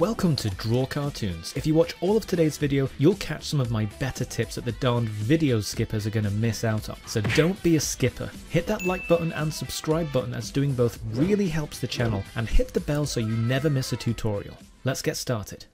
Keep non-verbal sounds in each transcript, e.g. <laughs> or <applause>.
Welcome to Draw Cartoons. If you watch all of today's video, you'll catch some of my better tips that the darned video skippers are going to miss out on. So don't be a skipper. Hit that like button and subscribe button as doing both really helps the channel and hit the bell so you never miss a tutorial. Let's get started.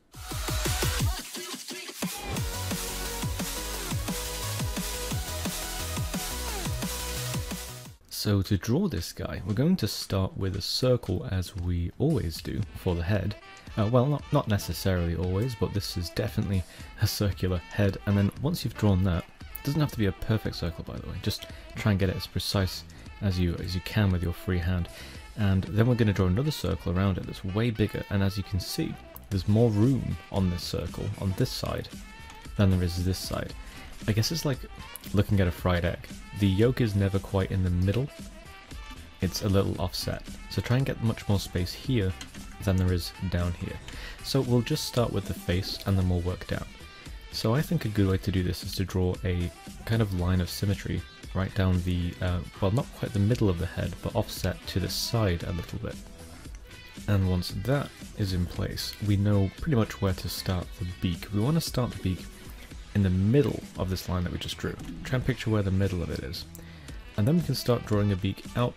So to draw this guy, we're going to start with a circle as we always do for the head. Uh, well, not, not necessarily always, but this is definitely a circular head. And then once you've drawn that, it doesn't have to be a perfect circle by the way, just try and get it as precise as you, as you can with your free hand. And then we're going to draw another circle around it that's way bigger, and as you can see, there's more room on this circle, on this side, than there is this side. I guess it's like looking at a fried egg. The yolk is never quite in the middle, it's a little offset. So try and get much more space here than there is down here. So we'll just start with the face and then we'll work down. So I think a good way to do this is to draw a kind of line of symmetry right down the, uh, well not quite the middle of the head, but offset to the side a little bit. And once that is in place, we know pretty much where to start the beak. We want to start the beak in the middle of this line that we just drew. Try and picture where the middle of it is. And then we can start drawing a beak out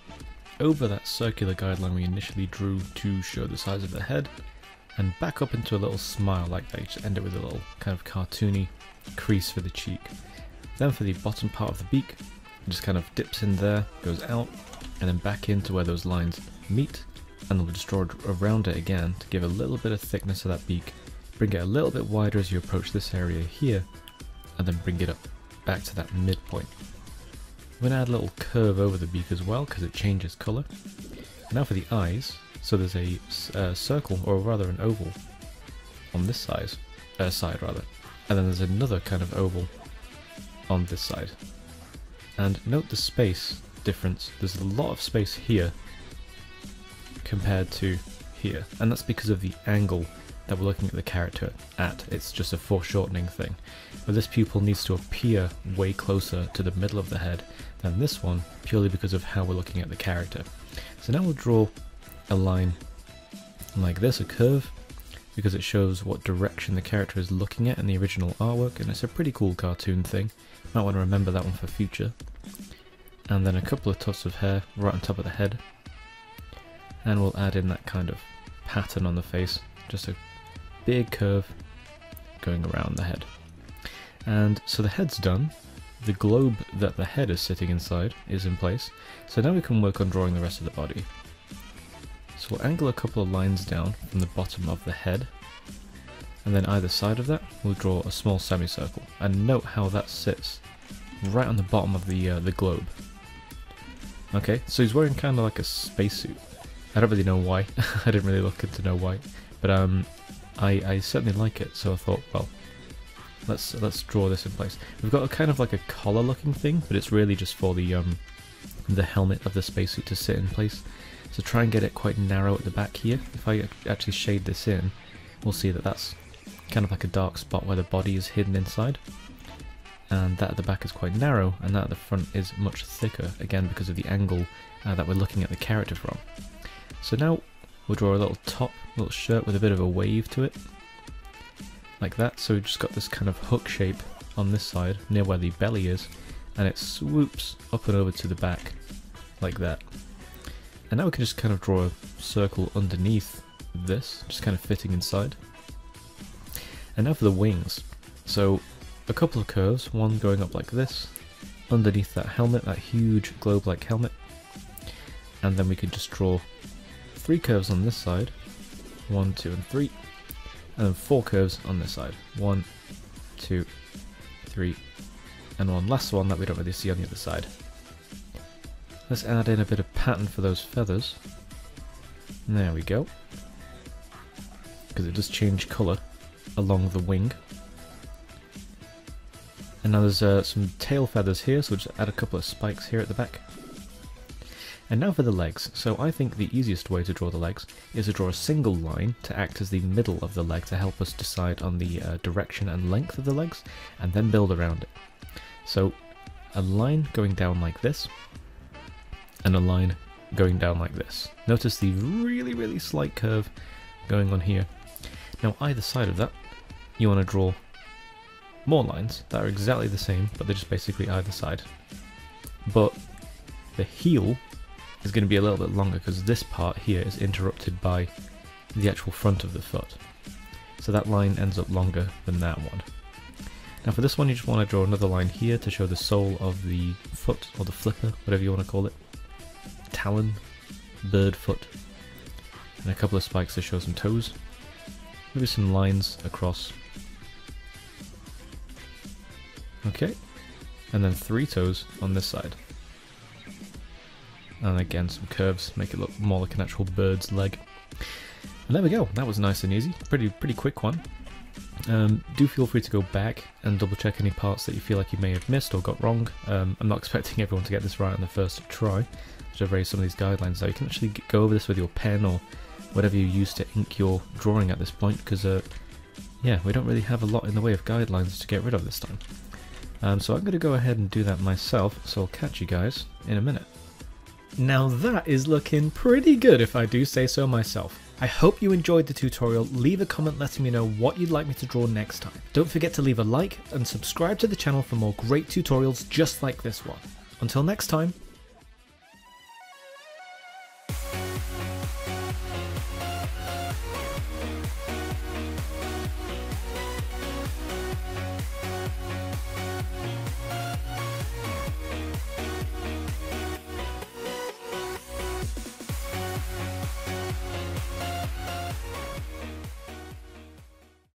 over that circular guideline we initially drew to show the size of the head, and back up into a little smile like that. You just end it with a little kind of cartoony crease for the cheek. Then for the bottom part of the beak, it just kind of dips in there, goes out, and then back into where those lines meet, and then we'll just draw around it again to give a little bit of thickness to that beak, bring it a little bit wider as you approach this area here, and then bring it up back to that midpoint. I'm going to add a little curve over the beak as well because it changes colour. Now for the eyes, so there's a uh, circle, or rather an oval, on this size, uh, side rather, and then there's another kind of oval on this side. And note the space difference, there's a lot of space here compared to here, and that's because of the angle that we're looking at the character at. It's just a foreshortening thing. But this pupil needs to appear way closer to the middle of the head than this one, purely because of how we're looking at the character. So now we'll draw a line like this, a curve, because it shows what direction the character is looking at in the original artwork, and it's a pretty cool cartoon thing. Might want to remember that one for future. And then a couple of tufts of hair right on top of the head. And we'll add in that kind of pattern on the face, just a big curve going around the head. And so the head's done, the globe that the head is sitting inside is in place, so now we can work on drawing the rest of the body. So we'll angle a couple of lines down from the bottom of the head, and then either side of that we'll draw a small semicircle, and note how that sits right on the bottom of the, uh, the globe. Okay, so he's wearing kind of like a spacesuit. I don't really know why, <laughs> I didn't really look into know why, but um, I, I certainly like it, so I thought, well, let's let's draw this in place. We've got a kind of like a collar looking thing, but it's really just for the um, the helmet of the spacesuit to sit in place. So try and get it quite narrow at the back here. If I actually shade this in, we'll see that that's kind of like a dark spot where the body is hidden inside. And that at the back is quite narrow, and that at the front is much thicker, again because of the angle uh, that we're looking at the character from. So now We'll draw a little top, little shirt with a bit of a wave to it. Like that, so we've just got this kind of hook shape on this side, near where the belly is, and it swoops up and over to the back, like that. And now we can just kind of draw a circle underneath this, just kind of fitting inside. And now for the wings. So, a couple of curves, one going up like this, underneath that helmet, that huge globe-like helmet. And then we can just draw three curves on this side, one, two, and three, and then four curves on this side, one, two, three, and one last one that we don't really see on the other side. Let's add in a bit of pattern for those feathers. There we go. Because it does change colour along the wing. And now there's uh, some tail feathers here, so we'll just add a couple of spikes here at the back. And now for the legs. So I think the easiest way to draw the legs is to draw a single line to act as the middle of the leg to help us decide on the uh, direction and length of the legs, and then build around it. So a line going down like this, and a line going down like this. Notice the really, really slight curve going on here. Now either side of that, you want to draw more lines that are exactly the same, but they're just basically either side. But the heel is going to be a little bit longer because this part here is interrupted by the actual front of the foot. So that line ends up longer than that one. Now for this one you just want to draw another line here to show the sole of the foot, or the flipper, whatever you want to call it. Talon, bird foot, and a couple of spikes to show some toes. Maybe some lines across. Okay, and then three toes on this side. And again some curves, make it look more like an actual bird's leg. And there we go, that was nice and easy, pretty pretty quick one. Um, do feel free to go back and double check any parts that you feel like you may have missed or got wrong. Um, I'm not <laughs> expecting everyone to get this right on the first try, so I've raised some of these guidelines now. You can actually go over this with your pen or whatever you use to ink your drawing at this point, because uh, yeah, we don't really have a lot in the way of guidelines to get rid of this time. Um, so I'm going to go ahead and do that myself, so I'll catch you guys in a minute. Now that is looking pretty good if I do say so myself. I hope you enjoyed the tutorial, leave a comment letting me know what you'd like me to draw next time. Don't forget to leave a like and subscribe to the channel for more great tutorials just like this one. Until next time,